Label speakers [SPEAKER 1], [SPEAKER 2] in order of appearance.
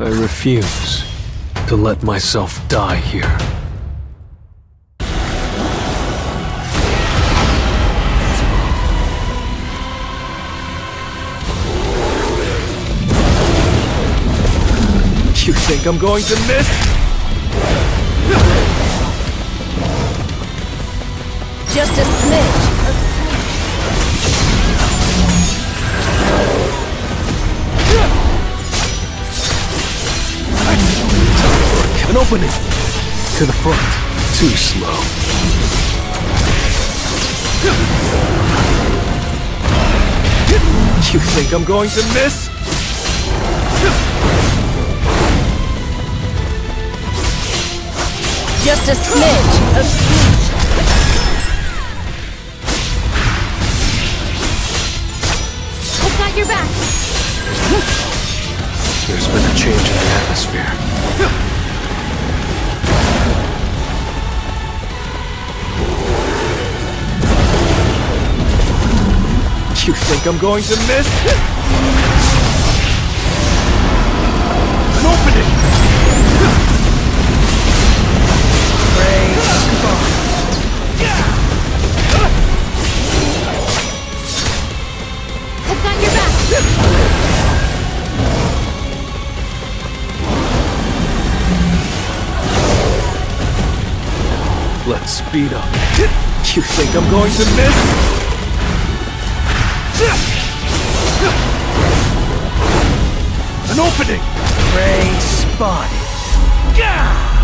[SPEAKER 1] I refuse to let myself die here. You think I'm going to miss?
[SPEAKER 2] Just a smidge.
[SPEAKER 1] Opening! To the front. Too slow. You think I'm going to miss?
[SPEAKER 2] Just a smidge of speech. I've got your back.
[SPEAKER 1] There's been a change in the atmosphere. You think I'm going to miss? An opening!
[SPEAKER 2] I've got your back.
[SPEAKER 1] Let's speed up. You think I'm going to miss? An opening! Prey spotted. Gah!